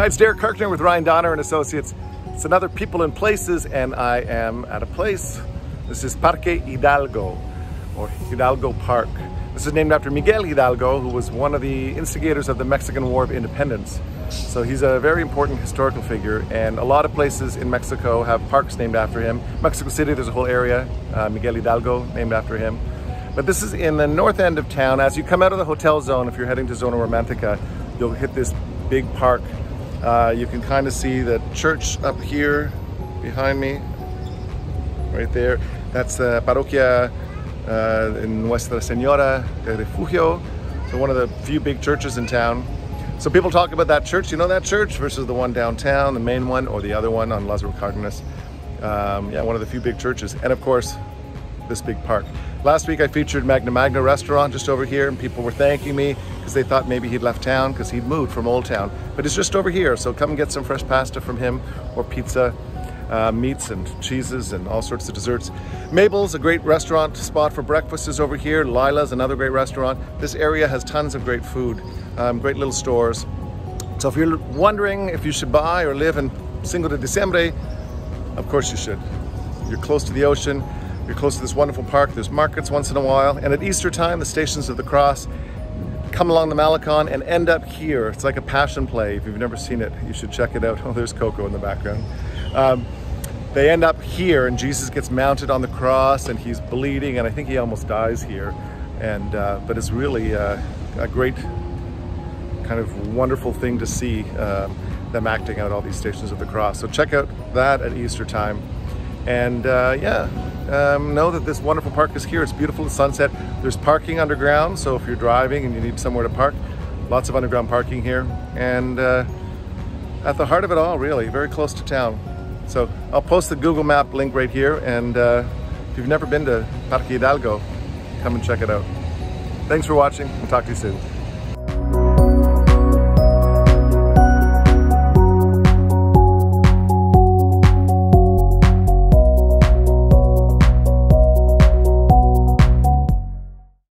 Hi, it's Derek Carkner with Ryan Donner and Associates. It's another People and Places, and I am at a place. This is Parque Hidalgo, or Hidalgo Park. This is named after Miguel Hidalgo, who was one of the instigators of the Mexican War of Independence. So he's a very important historical figure, and a lot of places in Mexico have parks named after him. Mexico City, there's a whole area, uh, Miguel Hidalgo, named after him. But this is in the north end of town. As you come out of the hotel zone, if you're heading to Zona Romantica, you'll hit this big park uh, you can kind of see the church up here behind me, right there. That's the Parroquia uh, in Nuestra Senora de Refugio, so one of the few big churches in town. So people talk about that church, you know that church versus the one downtown, the main one, or the other one on Lázaro Cárdenas. Um, yeah, one of the few big churches. And of course, this big park. Last week I featured Magna Magna restaurant just over here and people were thanking me because they thought maybe he'd left town because he'd moved from Old Town. But it's just over here, so come and get some fresh pasta from him or pizza, uh, meats and cheeses and all sorts of desserts. Mabel's a great restaurant spot for breakfast is over here. Lila's another great restaurant. This area has tons of great food, um, great little stores. So if you're wondering if you should buy or live in Cinco de Diciembre, of course you should. You're close to the ocean, you're close to this wonderful park. There's markets once in a while. And at Easter time, the Stations of the Cross come along the Malecon and end up here. It's like a passion play. If you've never seen it, you should check it out. Oh, there's Coco in the background. Um, they end up here and Jesus gets mounted on the cross and he's bleeding and I think he almost dies here. And uh, But it's really uh, a great kind of wonderful thing to see um, them acting out all these Stations of the Cross. So check out that at Easter time. And uh, yeah, um, know that this wonderful park is here. It's beautiful at sunset. There's parking underground, so if you're driving and you need somewhere to park, lots of underground parking here. And uh, at the heart of it all, really, very close to town. So I'll post the Google Map link right here. And uh, if you've never been to Parque Hidalgo, come and check it out. Thanks for watching. We'll talk to you soon.